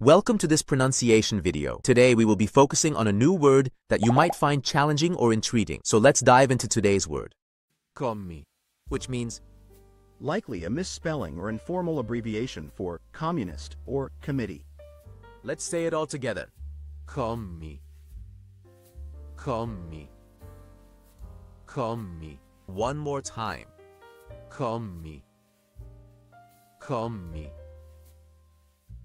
Welcome to this pronunciation video. Today we will be focusing on a new word that you might find challenging or intriguing. So let's dive into today's word. Commi. Which means likely a misspelling or informal abbreviation for communist or committee. Let's say it all together. Commi. Commi. Commi. One more time. Commi. Commi.